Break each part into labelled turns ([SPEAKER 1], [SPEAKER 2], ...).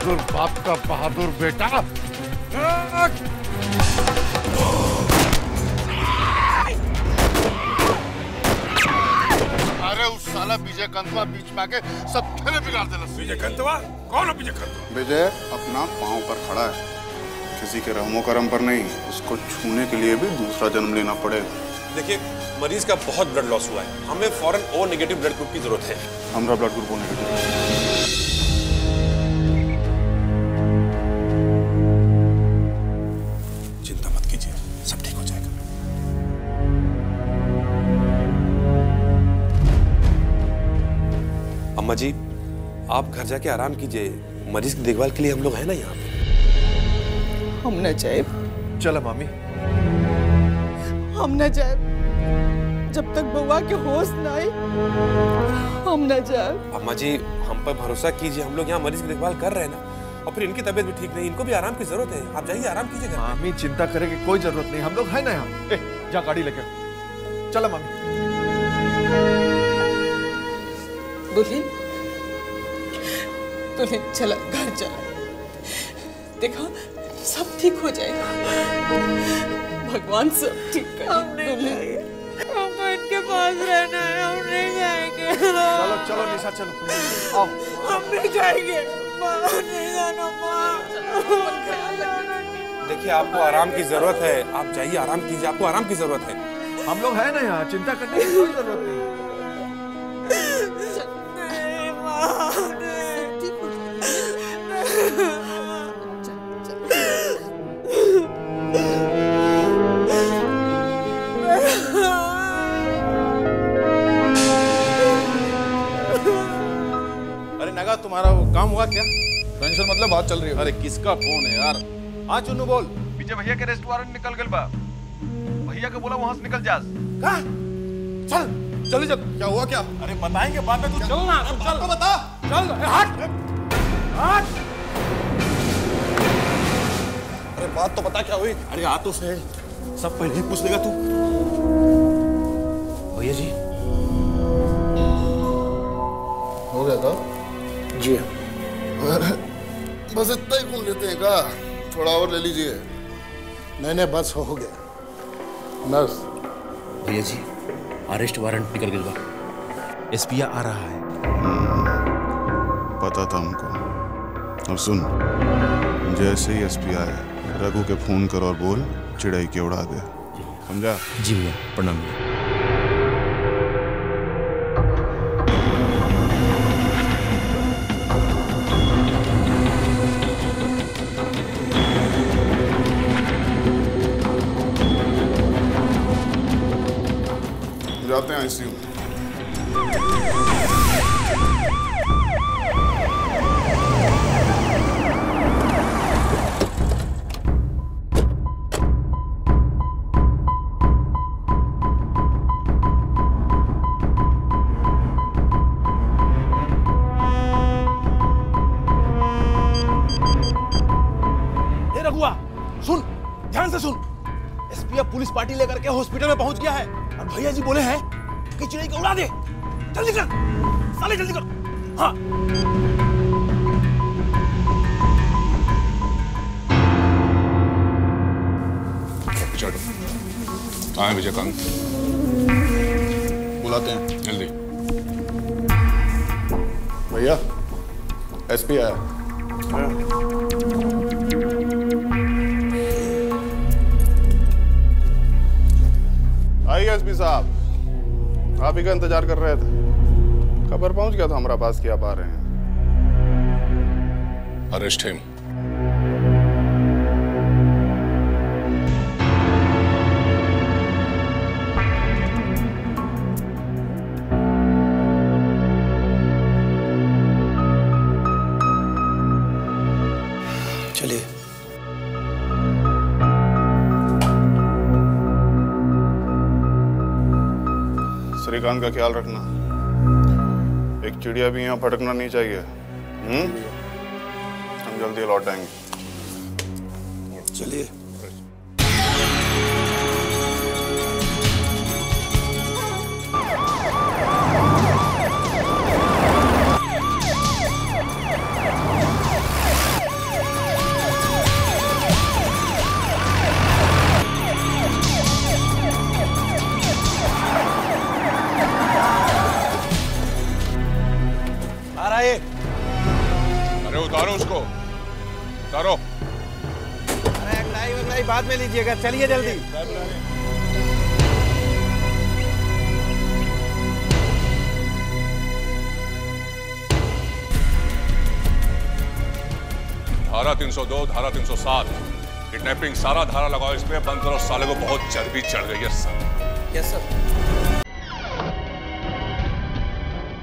[SPEAKER 1] बहादुर बाप का बहादुर बेटा। अरे उस साला विजय कंतवा बीच में आके सब खेले बिगाड़ देना।
[SPEAKER 2] विजय कंतवा कौन है विजय कंतवा
[SPEAKER 3] विजय अपना पाँव पर खड़ा है। किसी के रहमो करम पर नहीं उसको छूने के लिए भी दूसरा जन्म लेना पड़ेगा।
[SPEAKER 4] देखिए मरीज़ का बहुत ब्लड लॉस हुआ है। हमें फ़ौरन ओ नेगेटिव ब्लड ग्रुप की ज़रूरत है।
[SPEAKER 3] हमारा ब्लड ग्रुप होने के
[SPEAKER 4] अम्मा जी आप घर जाके आराम कीजिए। मरीज़ की देखभाल के लिए हम लोग हैं ना यहाँ पे।
[SPEAKER 5] हम न जाए।
[SPEAKER 2] चलो मामी।
[SPEAKER 5] हम न जाए। जब तक बउआ के होश न आए हम न जाए।
[SPEAKER 4] अम्मा जी हम पर भरोसा कीजिए हम लोग यहाँ मरीज़ की देखभाल कर रहे हैं ना। और फिर इनकी तबीयत भी ठीक नहीं इनको भी आराम की ज़रूरत है। आप जाइए आराम कीजिए
[SPEAKER 2] मामी चिंता करे की कोई ज़रूरत नहीं हम लोग है ना यहाँ। जा गाड़ी लेकर चलो मामी।
[SPEAKER 5] दुल्हन दुल्हन चला घर चला। देखो सब ठीक हो जाएगा। भगवान सब ठीक कर
[SPEAKER 6] हमको इनके पास रहना है हम नहीं जाएँगे।
[SPEAKER 2] चलो चलो निशा चलो। आओ।
[SPEAKER 6] हम नहीं जाएँगे। नहीं जाना
[SPEAKER 4] देखिए आपको आराम की ज़रूरत है। आप जाइए आराम कीजिए। आपको आराम की ज़रूरत है।
[SPEAKER 2] हम लोग है ना यहाँ चिंता करने की कोई ज़रूरत नहीं
[SPEAKER 6] नहीं।
[SPEAKER 7] तुम्हारा वो काम हुआ क्या?
[SPEAKER 3] टेंशन मतलब बात चल रही है।
[SPEAKER 7] अरे किसका फ़ोन है यार? हाँ चुन्नू बोल।
[SPEAKER 8] विजय भैया के रेस्ट वारंट निकल बा। भैया के बोला वहाँ से निकल जा
[SPEAKER 7] कहाँ? चल जल्दी चल क्या हुआ क्या? अरे बताएँगे बाद में तू। चल ना तू चल। तो बता। चल अरे हट। हट। अरे बात तो बता क्या हुई? अरे आ तो सही। सब पहले ही पूछ लेगा तू।
[SPEAKER 4] भैया जी।
[SPEAKER 3] हो गया था। जी अरे बस इतना ही घूम लेते हैं का? थोड़ा और ले लीजिए। नहीं नहीं बस हो गया। नर्स
[SPEAKER 9] भैया जी अरेस्ट वारंट निकल गया। बा एसपी आ रहा है।
[SPEAKER 3] पता था हमको। अब सुन जैसे ही एसपी आए रघु के फ़ोन कर और बोल चिड़ाई के उड़ा दे समझा?
[SPEAKER 9] जी भैया प्रणाम। भैया
[SPEAKER 7] सुन। एसपी पुलिस पार्टी लेकर के हॉस्पिटल में पहुँच गया है। और भैया जी बोले हैं कि चिड़ै को उड़ा दे। जल्दी कर। साले जल्दी कर। हाँ।
[SPEAKER 3] आए विजयकांत बुलाते हैं। जल्दी। भैया एसपी आया। आइए एसपी साहब, आप ही का इंतज़ार कर रहे थे। खबर पहुँच गया था हमारा पास क्या आप आ रहे हैं। Arrest him. श्रीकांत का ख्याल रखना। एक चिड़िया भी यहाँ फटकना नहीं चाहिए। हम्म? हम जल्दी लौट आएँगे।
[SPEAKER 4] चलिए। है अरे उतारो उसको। उतारो।
[SPEAKER 7] अरे अगलाई अगलाई बाद में लीजिएगा। चलिए जल्दी।
[SPEAKER 10] धारा 302, धारा 307, किडनैपिंग सारा धारा लगाओ इसमें पंद्रह बंद करो साले को बहुत चर्बी चढ़ गई है सर
[SPEAKER 9] यस सर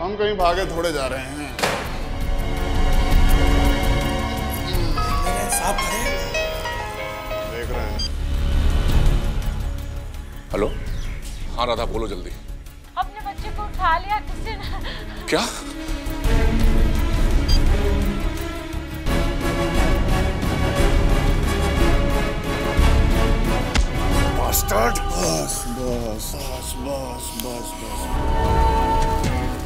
[SPEAKER 3] हम कहीं भागे थोड़े जा रहे हैं।
[SPEAKER 7] साहब खड़े
[SPEAKER 3] देख रहे हैं।
[SPEAKER 10] हेलो? हाँ राधा बोलो जल्दी।
[SPEAKER 6] अपने बच्चे को उठा लिया किसी ने।
[SPEAKER 10] क्या?
[SPEAKER 3] बास्टर्ड बस बस बस बस बस बस।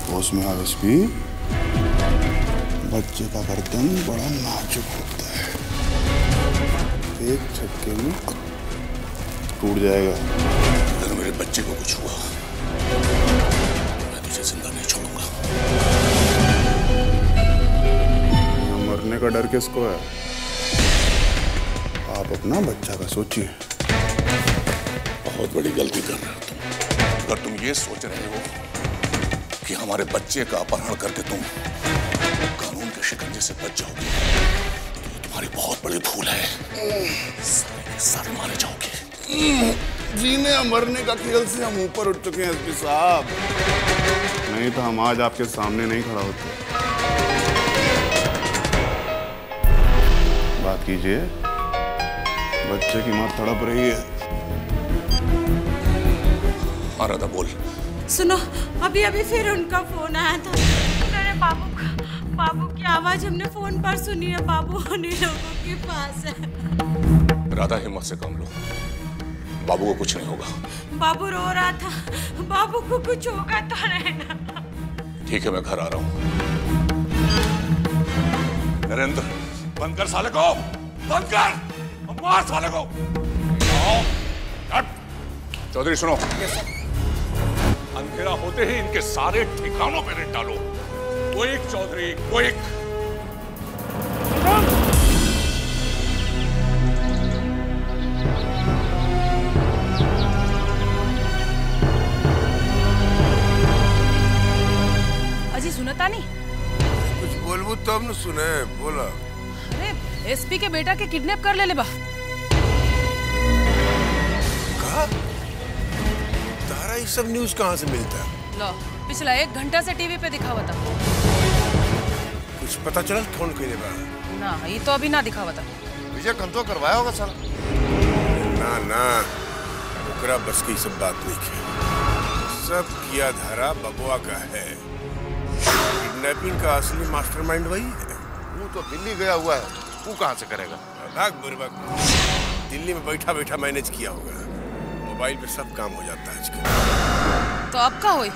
[SPEAKER 3] होश में आवेश भी। बच्चे का गर्दन बड़ा नाजुक होता है। एक झटके में टूट जाएगा।
[SPEAKER 10] अगर मेरे बच्चे को कुछ हुआ। मैं तुझे ज़िंदा नहीं छोड़ूँगा।
[SPEAKER 3] मरने का डर किसको है? आप अपना बच्चा का सोचिए।
[SPEAKER 10] बहुत बड़ी गलती कर रहे हो तुम। अगर तुम ये सोच रहे हो कि हमारे बच्चे का अपहरण करके तुम कानून के शिकंजे से बच जाओगे तुम्हारी बहुत बड़ी भूल है। सारे सारे मारे जाओगे।
[SPEAKER 3] जीने या मरने का खेल से हम ऊपर उठ चुके हैं एसपी साहब। नहीं तो हम आज आपके सामने नहीं खड़ा होते। बात कीजिए बच्चे की माँ तड़प रही है।
[SPEAKER 10] राधा बोल।
[SPEAKER 6] सुनो अभी अभी फिर उनका फ़ोन आया था। मेरे बाबू बाबू की आवाज़ हमने फ़ोन पर सुनी है। बाबू उन्हीं लोगों के पास है।
[SPEAKER 10] राधा हिम्मत से काम लो। बाबू को कुछ नहीं होगा।
[SPEAKER 6] बाबू रो रहा था। बाबू को कुछ होगा तो नहीं ना
[SPEAKER 10] ठीक है मैं घर आ रहा हूँ। नरेंद्र बंद कर साले को। बंद कर। मार साले को। चौधरी सुनो। अंधेरा होते ही इनके सारे ठिकानों पे रेट डालो क्विक चौधरी क्विक।
[SPEAKER 11] अजी सुनता नहीं?
[SPEAKER 1] कुछ बोलबू तब न सुने बोला।
[SPEAKER 11] अरे एसपी के बेटा के किडनैप कर ले ले बा।
[SPEAKER 1] कहा? तारा ये सब न्यूज़ कहाँ से मिलता? है
[SPEAKER 11] लो पिछला एक घंटा से टीवी पे दिखावा था
[SPEAKER 1] कुछ पता चला कौन कहने बा
[SPEAKER 11] ना ये तो अभी ना दिखावा था
[SPEAKER 1] विजय कंतो करवाया होगा सर ना ना ओकरा बस की सब बात नहीं की। सब किया धारा बबुआ का है। किडनैपिंग का असली मास्टरमाइंड वही है। वो तो दिल्ली गया हुआ है। वो कहाँ से करेगा? भाग बुरबक दिल्ली में बैठा बैठा मैनेज किया होगा। मोबाइल पे सब काम हो जाता है आजकल।
[SPEAKER 11] तो अब का होई?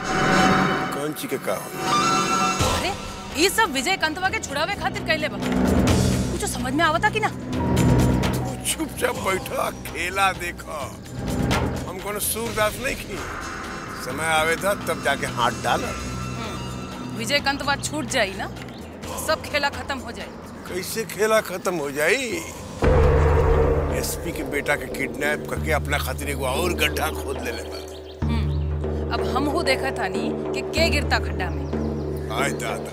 [SPEAKER 1] कौन ची के का हो
[SPEAKER 11] अरे ये सब विजय कंतवा के छुड़ावे खातिर कैले बा? कुछ समझ में आवता कि ना?
[SPEAKER 1] चुपचाप बैठा खेला देखो। हम कोनो सूरदास नहीं की। समय आवे था तब जाके हाथ डाला।
[SPEAKER 11] विजय कंतवा छूट जाई ना? सब खेला खत्म हो जाए
[SPEAKER 1] कैसे खेला खत्म हो जाई? एसपी के बेटा के किडनैप करके अपना खातिर एगो और गड्ढा खोद ले लेगा
[SPEAKER 11] अब हम हो देखा था नी कि के गिरता खड्डा में?
[SPEAKER 1] आय दादा।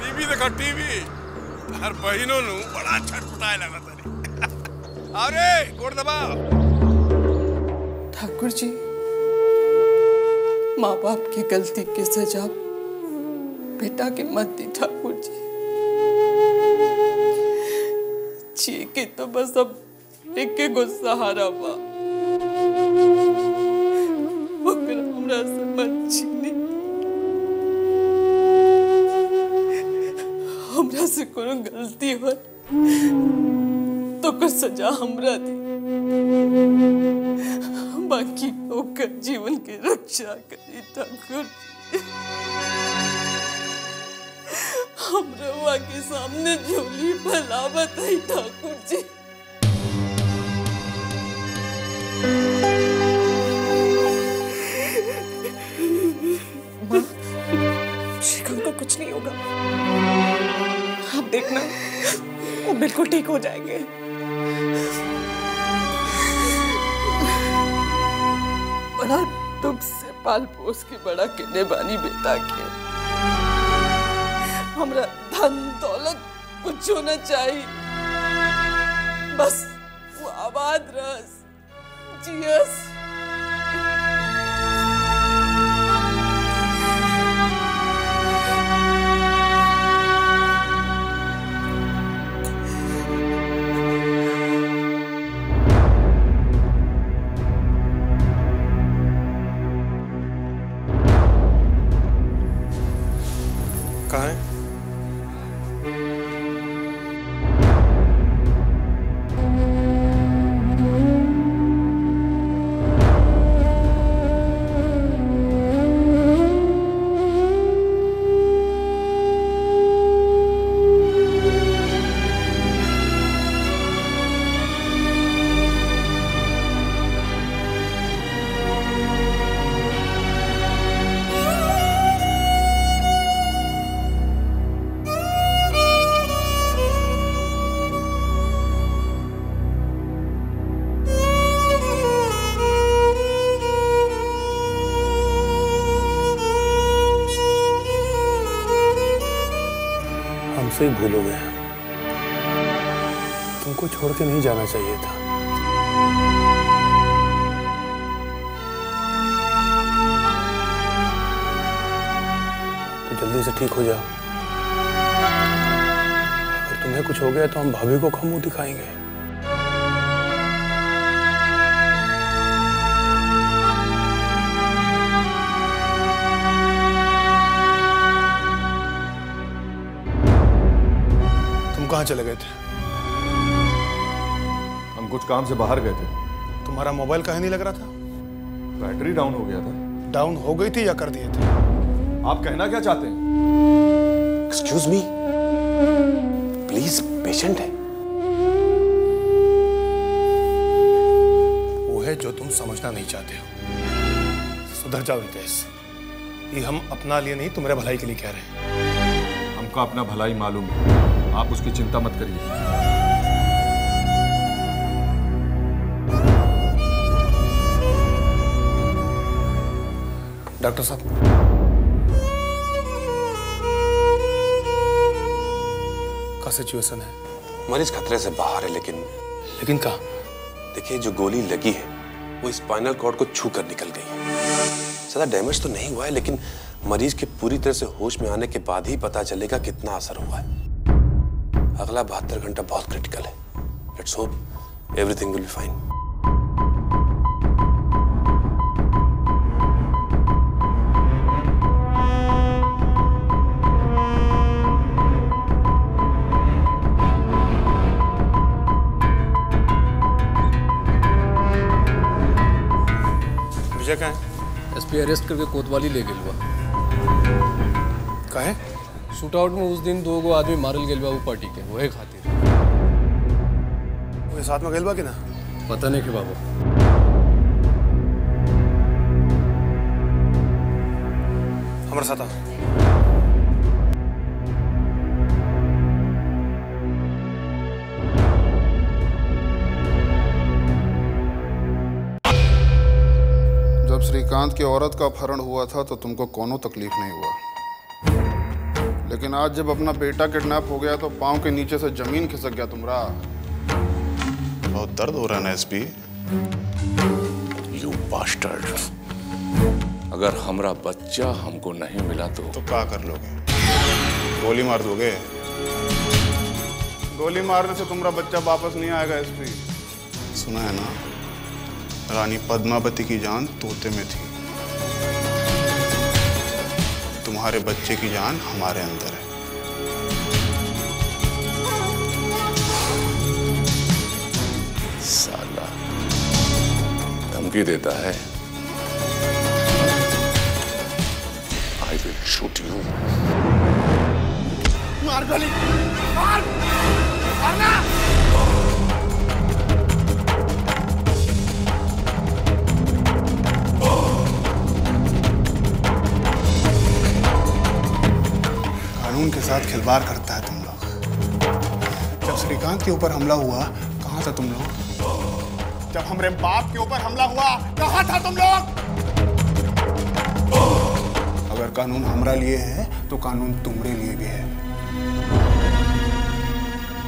[SPEAKER 1] टीवी देखो, टीवी। हर बहिनों नु बड़ा छटपटाए लगा तारी अरे, गोड़ दबा
[SPEAKER 5] ठाकुर जी माँ बाप की गलती की सजा बेटा के मत दी ठाकुर जी। जी के तो बस अब एक के गुस्सा हारा बा गलती हो तो कुछ सजा हमरा दी। बाकी ओकर जीवन की रक्षा करी ठाकुर। हमरा के सामने झोली भलावत है ठाकुर जी।
[SPEAKER 12] श्रीकांत को कुछ नहीं होगा। देखना। वो बिल्कुल ठीक हो जाएँगे।
[SPEAKER 5] बड़ा तुमसे पाल पोस के बड़ा किन्ने बानी बेटा के। हमरा धन दौलत कुछ होना चाहिए। बस वो आबाद रस जियस।
[SPEAKER 13] हमसे ही भूल हो गया। तुमको छोड़ के नहीं जाना चाहिए था। तो जल्दी से ठीक हो जाओ। अगर तुम्हें कुछ हो गया तो हम भाभी को खमू दिखाएँगे।
[SPEAKER 2] कहाँ चले गए थे?
[SPEAKER 14] हम कुछ काम से बाहर गए थे।
[SPEAKER 2] तुम्हारा मोबाइल कहीं नहीं लग रहा था?
[SPEAKER 14] बैटरी डाउन हो गया था।
[SPEAKER 2] डाउन हो गई थी या कर दिए थे?
[SPEAKER 14] आप कहना क्या चाहते हैं?
[SPEAKER 4] एक्सक्यूज मी प्लीज़ पेशेंट है।
[SPEAKER 2] वो है जो तुम समझना नहीं चाहते हो। सुधर जाओ रितेश ये हम अपना लिए नहीं तुम्हारे भलाई के लिए कह रहे हैं।
[SPEAKER 14] हमको अपना भलाई मालूम है। आप उसकी चिंता मत करिए।
[SPEAKER 2] डॉक्टर साहब। का सिचुएशन है?
[SPEAKER 4] मरीज़ खतरे से बाहर है लेकिन
[SPEAKER 2] लेकिन कहा?
[SPEAKER 4] देखिए जो गोली लगी है वो स्पाइनल कॉर्ड को छू कर निकल गई है। ज़्यादा डैमेज तो नहीं हुआ है लेकिन मरीज़ के पूरी तरह से होश में आने के बाद ही पता चलेगा कितना असर हुआ है। अगला बहत्तर घंटा बहुत क्रिटिकल है। Let's hope everything will be fine
[SPEAKER 2] Vijay कहाँ है?
[SPEAKER 15] एसपी अरेस्ट करके कोतवाली ले गए बा
[SPEAKER 2] कहा है?
[SPEAKER 15] शूट आउट में उस दिन दो गो आदमी मारल गेल बा वो पार्टी के वही खातिर।
[SPEAKER 2] वो साथ में गेलबा कि ना?
[SPEAKER 15] पता नहीं के बाबू।
[SPEAKER 2] हमारे साथ आओ
[SPEAKER 3] जब श्रीकांत की औरत का अपहरण हुआ था तो तुमको कोनो तकलीफ़ नहीं हुआ? लेकिन आज जब अपना बेटा किडनैप हो गया तो पाँव के नीचे से ज़मीन खिसक गया तुम्हारा
[SPEAKER 10] बहुत दर्द हो रहा है ना एसपी? यू बास्टर्ड अगर हमारा बच्चा हमको नहीं मिला तो
[SPEAKER 3] तो क्या कर लोगे? गोली मार दोगे? गोली मारने से तुम्हारा बच्चा वापस नहीं आएगा एसपी। सुना है ना? रानी पद्मावती की जान तोते में थी। तुम्हारे बच्चे की जान हमारे अंदर है।
[SPEAKER 10] साला धमकी देता है। आई विल शूट यू
[SPEAKER 3] मार गोली। मार। मारना। कानून के साथ खिलवाड़ करता है तुम लोग। जब श्रीकांत के ऊपर हमला हुआ, कहाँ था तुम लोग? जब हमारे बाप के ऊपर हमला हुआ, कहा था तुम लोग? अगर कानून हमारा लिए है तो कानून तुम्हारे लिए भी है।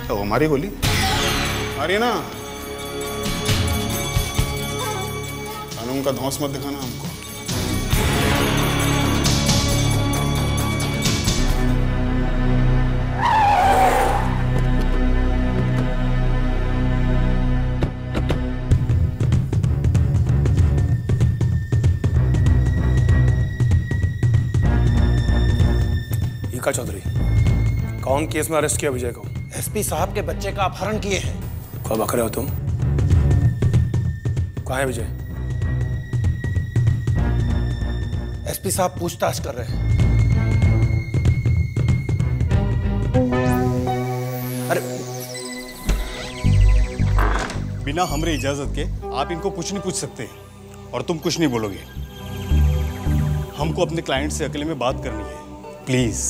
[SPEAKER 3] तो हमारी गोली मारिए ना। कानून का धौंस मत दिखाना हमको।
[SPEAKER 2] ईका चौधरी। कौन केस में अरेस्ट किया विजय को?
[SPEAKER 7] एसपी साहब के बच्चे का अपहरण किए हैं।
[SPEAKER 2] कब बक रहे हो तुम? कहाँ है विजय?
[SPEAKER 7] एसपी साहब पूछताछ कर रहे हैं।
[SPEAKER 16] बिना हमरे इजाज़त के आप इनको कुछ नहीं पूछ सकते और तुम कुछ नहीं बोलोगे। हमको अपने क्लाइंट से अकेले में बात करनी है। प्लीज़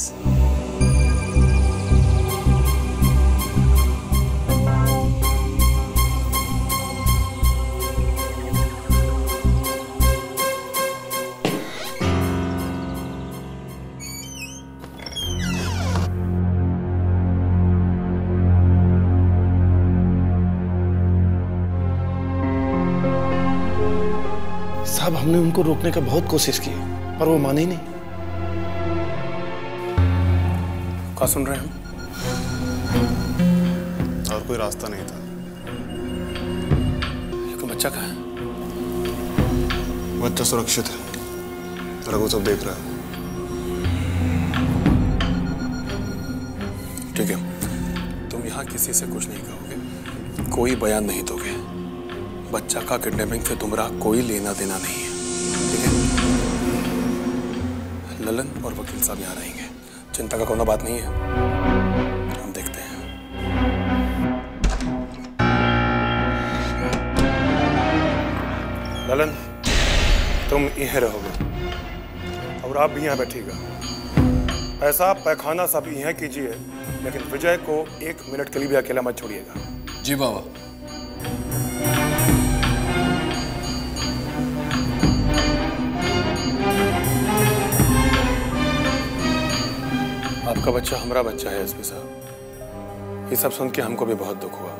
[SPEAKER 7] साहब हमने उनको रोकने का बहुत कोशिश की पर वो माने ही नहीं।
[SPEAKER 2] क्या सुन रहे हैं। हम
[SPEAKER 3] और कोई रास्ता नहीं था।
[SPEAKER 2] ये कोई बच्चा कहाँ है?
[SPEAKER 3] बच्चा सुरक्षित है। रघु सब देख रहा है।
[SPEAKER 2] ठीक है। तुम यहाँ किसी से कुछ नहीं कहोगे। कोई बयान नहीं दोगे। बच्चा का किडनैपिंग से तुम्हारा कोई लेना देना नहीं है। ठीक है? ललन और वकील साहब यहाँ रहेंगे। चिंता का कोई बात नहीं है। हम देखते हैं। ललन, तुम यहीं रहोगे। और आप भी यहाँ बैठिएगा। ऐसा पैखाना सब यहाँ कीजिए, लेकिन विजय को एक मिनट के लिए भी अकेला मत छोड़िएगा।
[SPEAKER 15] जी बाबा।
[SPEAKER 2] आपका बच्चा हमारा बच्चा है एसपी साहब। ये सब सुन के हमको भी बहुत दुख हुआ।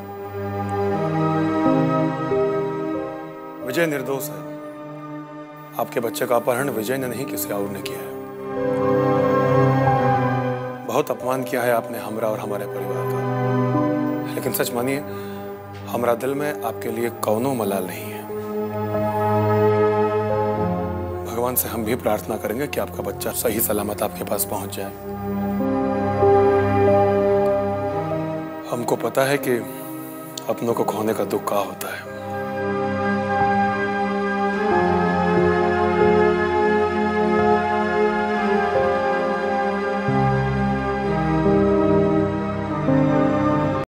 [SPEAKER 2] विजय निर्दोष है। आपके बच्चे का अपहरण विजय ने नहीं, किसी और ने किया है। बहुत अपमान किया है आपने हमरा और हमारे परिवार का। लेकिन सच मानिए, हमारा दिल में आपके लिए कौनो मलाल नहीं है। भगवान से हम भी प्रार्थना करेंगे कि आपका बच्चा सही सलामत आपके पास पहुँच जाए। हमको पता है कि अपनों को खोने का दुख कहा होता है।